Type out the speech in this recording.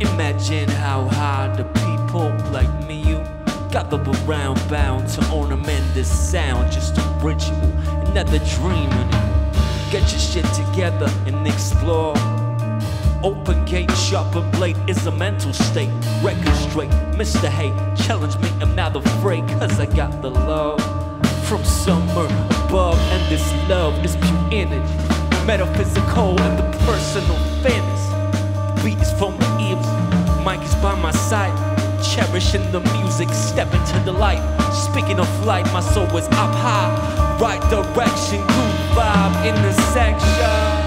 Imagine how hard the people like me, you gather around, bound to ornament this sound. Just a ritual, another dream anymore. Get your shit together and explore. Open gate, sharper blade is a mental state. Record straight, Mr. Hate, challenge me, I'm not afraid, cause I got the love from somewhere above. And this love is pure energy, metaphysical and the personal fantasy. Beat is from mic is by my side. Cherishing the music, stepping to the light. Speaking of light, my soul is up high. Right direction, good vibe, intersection.